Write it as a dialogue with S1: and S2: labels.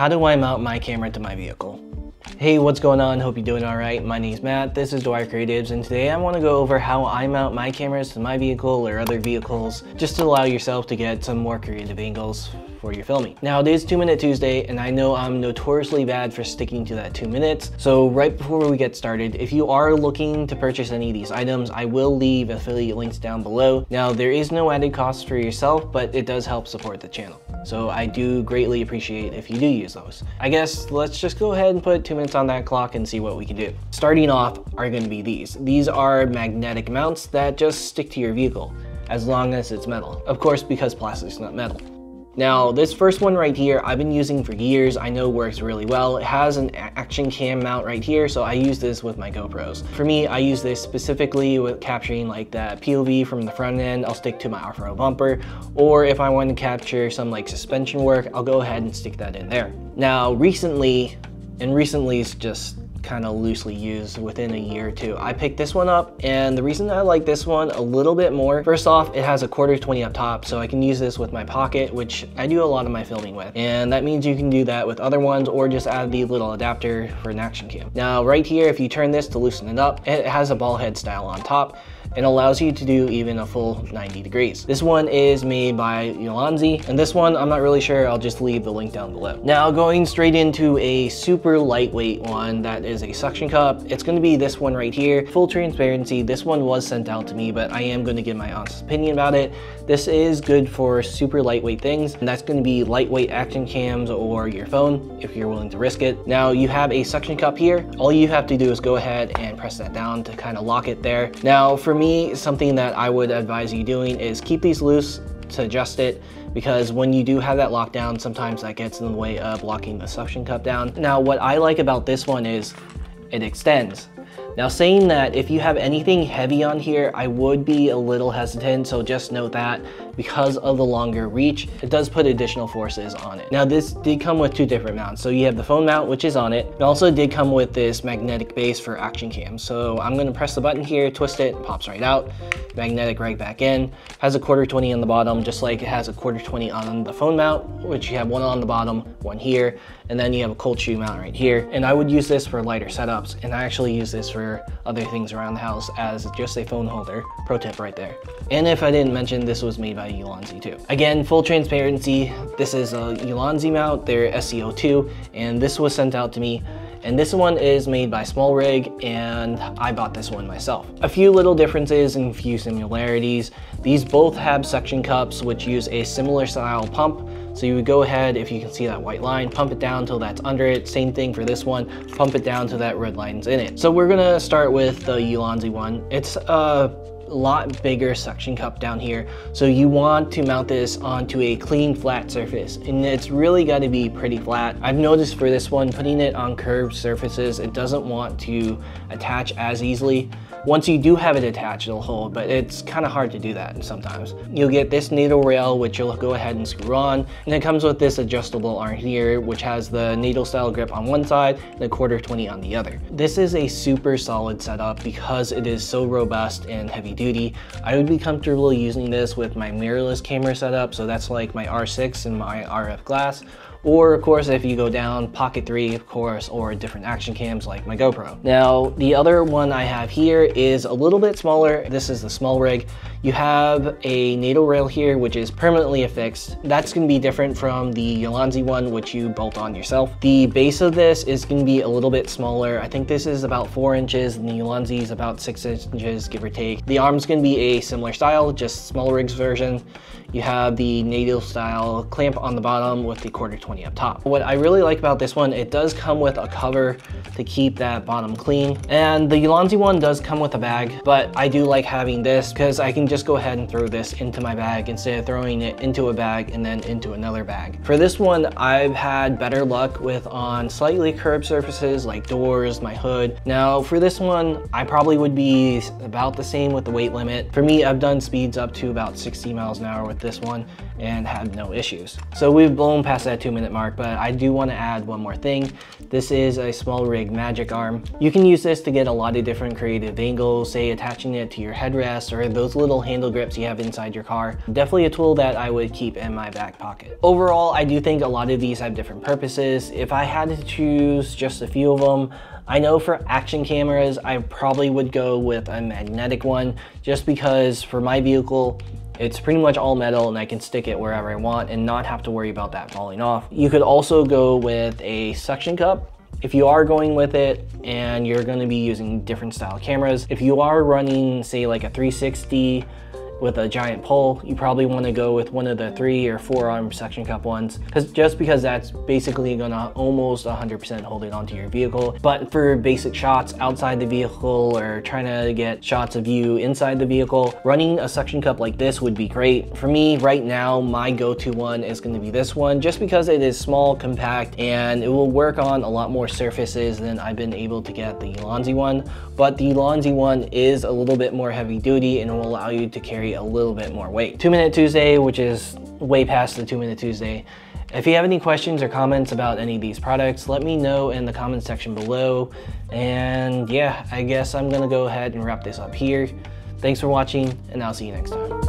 S1: How do I mount my camera to my vehicle? Hey, what's going on? Hope you're doing alright. My name's Matt, this is Dwyer Creatives, and today I want to go over how I mount my cameras to my vehicle or other vehicles, just to allow yourself to get some more creative angles for your filming. Now it is 2 Minute Tuesday and I know I'm notoriously bad for sticking to that 2 minutes. So right before we get started, if you are looking to purchase any of these items, I will leave affiliate links down below. Now there is no added cost for yourself, but it does help support the channel. So I do greatly appreciate if you do use those. I guess let's just go ahead and put two minutes on that clock and see what we can do. Starting off are gonna be these. These are magnetic mounts that just stick to your vehicle as long as it's metal. Of course, because plastic's not metal. Now, this first one right here, I've been using for years. I know works really well. It has an action cam mount right here, so I use this with my GoPros. For me, I use this specifically with capturing like that POV from the front end. I'll stick to my off-road bumper, or if I want to capture some like suspension work, I'll go ahead and stick that in there. Now, recently, and recently is just kind of loosely used within a year or two. I picked this one up and the reason I like this one a little bit more, first off, it has a quarter 20 up top so I can use this with my pocket, which I do a lot of my filming with. And that means you can do that with other ones or just add the little adapter for an action cam. Now right here, if you turn this to loosen it up, it has a ball head style on top and allows you to do even a full 90 degrees. This one is made by Ulanzi, and this one, I'm not really sure, I'll just leave the link down below. Now going straight into a super lightweight one that is a suction cup, it's gonna be this one right here. Full transparency, this one was sent out to me, but I am gonna give my honest opinion about it. This is good for super lightweight things, and that's gonna be lightweight action cams or your phone, if you're willing to risk it. Now you have a suction cup here. All you have to do is go ahead and press that down to kind of lock it there. Now for me, something that I would advise you doing is keep these loose to adjust it because when you do have that lockdown, sometimes that gets in the way of locking the suction cup down. Now, what I like about this one is it extends. Now saying that, if you have anything heavy on here, I would be a little hesitant, so just note that because of the longer reach, it does put additional forces on it. Now this did come with two different mounts. So you have the phone mount, which is on it. It also did come with this magnetic base for action cam. So I'm gonna press the button here, twist it, pops right out. Magnetic right back in. Has a quarter 20 on the bottom, just like it has a quarter 20 on the phone mount, which you have one on the bottom, one here, and then you have a cold shoe mount right here. And I would use this for lighter setups, and I actually use this for other things around the house as just a phone holder. Pro tip right there. And if I didn't mention, this was made by Ulanzi too. Again, full transparency, this is a Ulanzi mount, they're SC02, and this was sent out to me and this one is made by SmallRig and I bought this one myself. A few little differences and a few similarities. These both have suction cups which use a similar style pump so you would go ahead, if you can see that white line, pump it down until that's under it. Same thing for this one, pump it down till that red line's in it. So we're gonna start with the Ulanzi one. It's a lot bigger suction cup down here. So you want to mount this onto a clean flat surface and it's really got to be pretty flat. I've noticed for this one, putting it on curved surfaces, it doesn't want to attach as easily. Once you do have it attached, it'll hold, but it's kind of hard to do that sometimes. You'll get this NATO rail, which you'll go ahead and screw on, and it comes with this adjustable arm here, which has the NATO style grip on one side and a quarter 20 on the other. This is a super solid setup because it is so robust and heavy duty. I would be comfortable using this with my mirrorless camera setup, so that's like my R6 and my RF glass, or of course, if you go down, Pocket 3, of course, or different action cams like my GoPro. Now, the other one I have here is a little bit smaller. This is the SmallRig. You have a NATO rail here, which is permanently affixed. That's gonna be different from the Ulanzi one, which you bolt on yourself. The base of this is gonna be a little bit smaller. I think this is about four inches, and the Ulanzi is about six inches, give or take. The arm's gonna be a similar style, just small rigs version. You have the NATO style clamp on the bottom with the quarter 20 up top. What I really like about this one, it does come with a cover to keep that bottom clean. And the Ulanzi one does come with a bag, but I do like having this because I can just go ahead and throw this into my bag instead of throwing it into a bag and then into another bag. For this one, I've had better luck with on slightly curved surfaces like doors, my hood. Now for this one, I probably would be about the same with the weight limit. For me, I've done speeds up to about 60 miles an hour with this one and had no issues. So we've blown past that two minute mark, but I do want to add one more thing. This is a SmallRig magic arm. You can use this to get a lot of different creative angles, say attaching it to your headrest or those little handle grips you have inside your car. Definitely a tool that I would keep in my back pocket. Overall, I do think a lot of these have different purposes. If I had to choose just a few of them, I know for action cameras, I probably would go with a magnetic one just because for my vehicle, it's pretty much all metal and I can stick it wherever I want and not have to worry about that falling off. You could also go with a suction cup if you are going with it and you're going to be using different style cameras, if you are running say like a 360 with a giant pole, you probably want to go with one of the three or four arm suction cup ones, because just because that's basically gonna almost 100% hold it onto your vehicle. But for basic shots outside the vehicle or trying to get shots of you inside the vehicle, running a suction cup like this would be great. For me right now, my go-to one is going to be this one, just because it is small, compact, and it will work on a lot more surfaces than I've been able to get the Ulanzi one. But the Ulanzi one is a little bit more heavy duty and will allow you to carry a little bit more weight. Two Minute Tuesday, which is way past the Two Minute Tuesday. If you have any questions or comments about any of these products, let me know in the comment section below. And yeah, I guess I'm gonna go ahead and wrap this up here. Thanks for watching, and I'll see you next time.